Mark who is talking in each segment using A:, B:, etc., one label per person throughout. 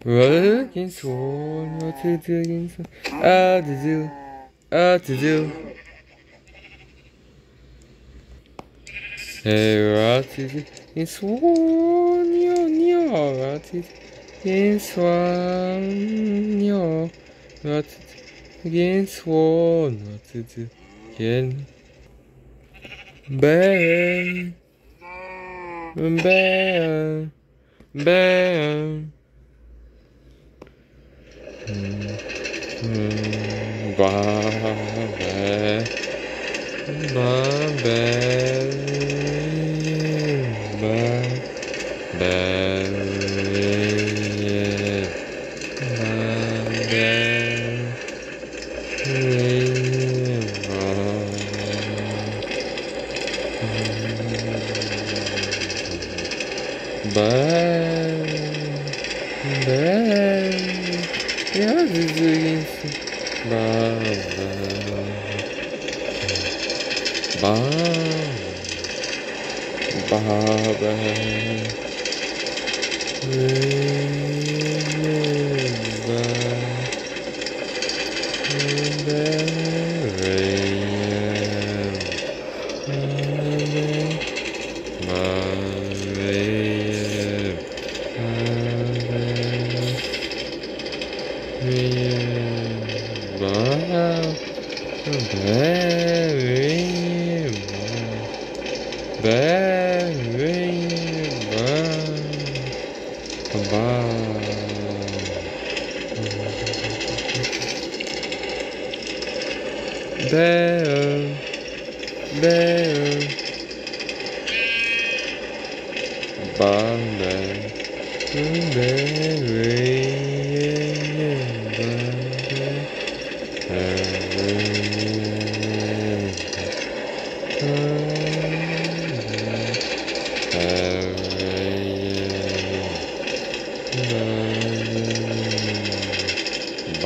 A: Against one, what to do against one? Ah, to do, ah, to do. Hey, what to do? It's one, yo, yo, what to do? Against one, yo, what to do? Against one, what to do? Again. Bang, bang, bang. Ba ba ba ba ba ba ba ba yeah, this ba ba Bear, bear, Bombay, Bombay. Bear,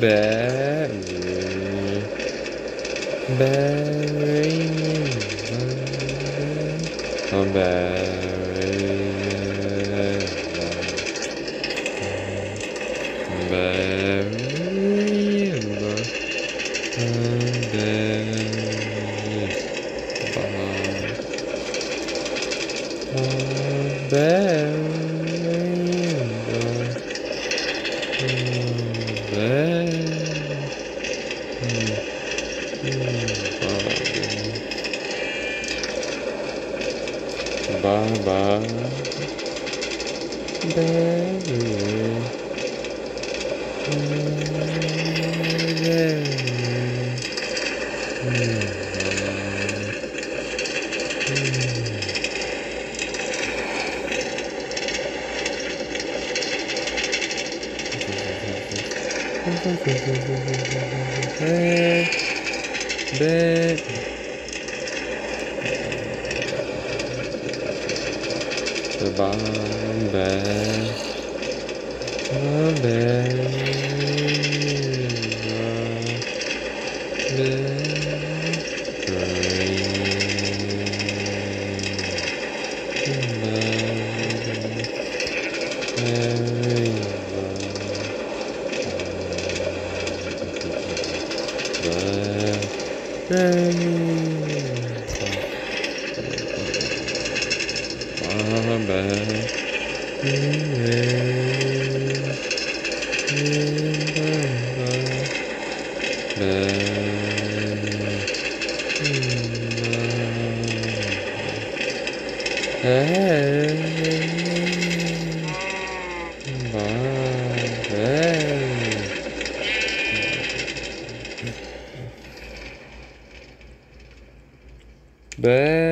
A: bury me. Bury me. Ba bear, Ba ba The bomb bear, bomb bear, Be, be,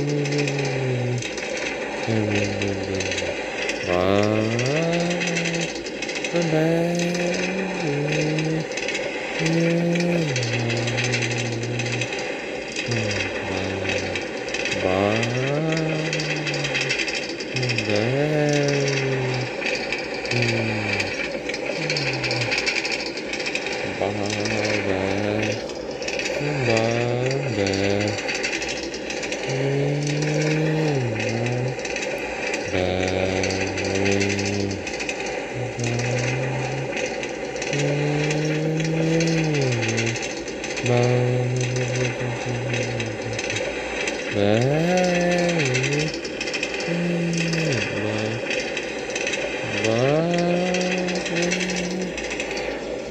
A: đó.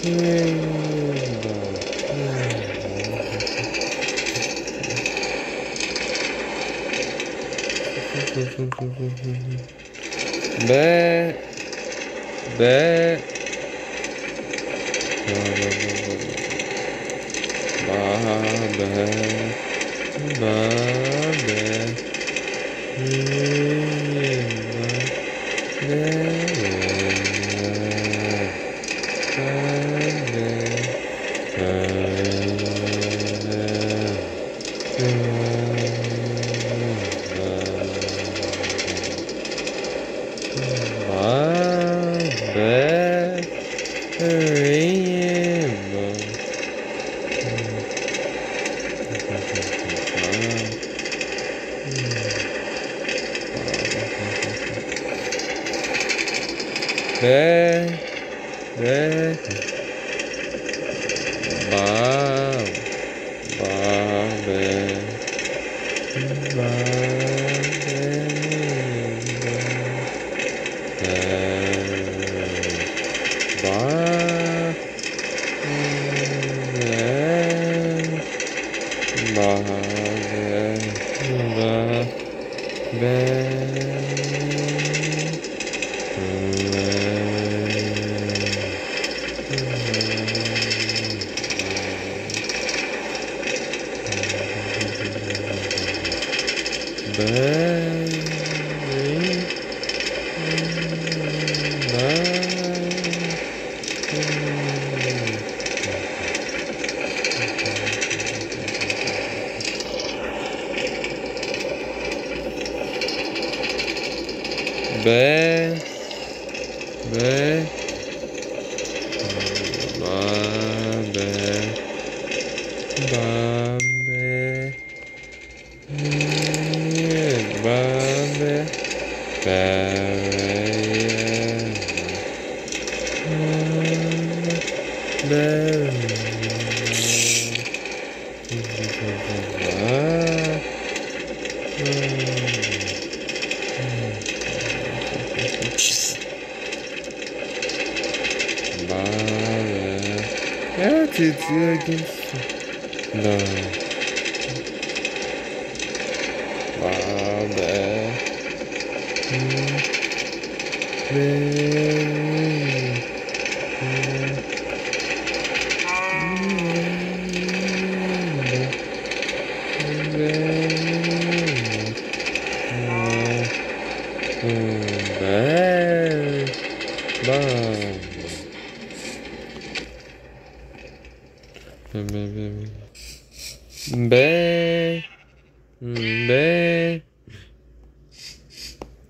A: Bé. Bé. Ba bé. Ba Bé. Bé. Ba. Ba Bé. Bé. Bé. Bé. Ba bé. Yeah, it's against. No. Ba bé. Bé.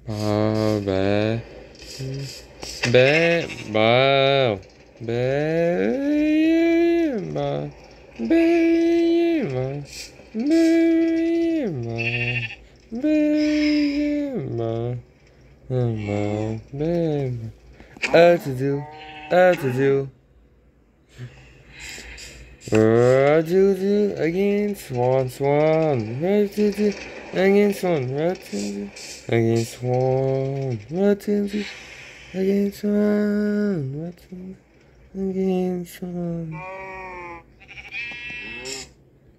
A: Ba bé. Bé. Ba. Bé. Ba. Bé. Ba. Bé. Ba. Bé. Ba. Ba. Bé. Uh, to do. Uh, to do. Uh, do do again, swan, swan. Uh, do do again, swan. Uh, do do again, swan. Uh, do against one, what's against one.